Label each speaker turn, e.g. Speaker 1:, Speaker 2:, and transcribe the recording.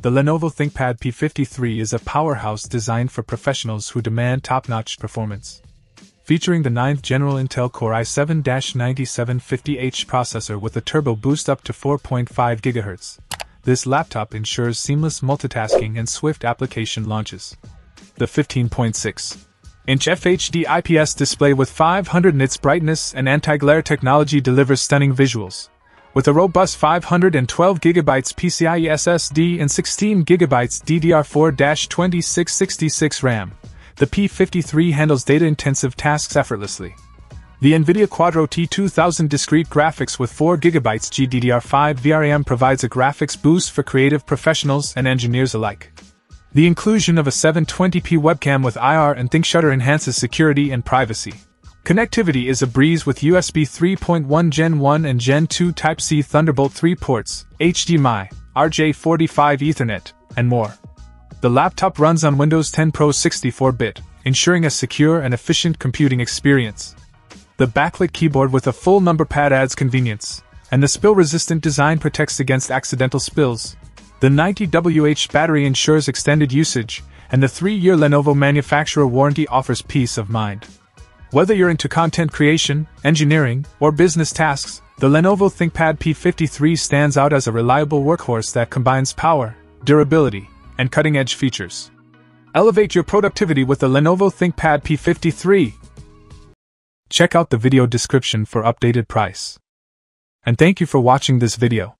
Speaker 1: The Lenovo ThinkPad P53 is a powerhouse designed for professionals who demand top notch performance. Featuring the 9th General Intel Core i7 9750H processor with a turbo boost up to 4.5 GHz, this laptop ensures seamless multitasking and swift application launches. The 15.6 inch FHD IPS display with 500 nits brightness and anti-glare technology delivers stunning visuals. With a robust 512GB PCIe SSD and 16GB DDR4-2666 RAM, the P53 handles data-intensive tasks effortlessly. The NVIDIA Quadro T2000 discrete graphics with 4GB GDDR5 VRAM provides a graphics boost for creative professionals and engineers alike. The inclusion of a 720p webcam with IR and ThinkShutter enhances security and privacy. Connectivity is a breeze with USB 3.1 Gen 1 and Gen 2 Type-C Thunderbolt 3 ports, HDMI, RJ45 Ethernet, and more. The laptop runs on Windows 10 Pro 64-bit, ensuring a secure and efficient computing experience. The backlit keyboard with a full number pad adds convenience, and the spill resistant design protects against accidental spills. The 90WH battery ensures extended usage, and the 3 year Lenovo manufacturer warranty offers peace of mind. Whether you're into content creation, engineering, or business tasks, the Lenovo ThinkPad P53 stands out as a reliable workhorse that combines power, durability, and cutting edge features. Elevate your productivity with the Lenovo ThinkPad P53. Check out the video description for updated price. And thank you for watching this video.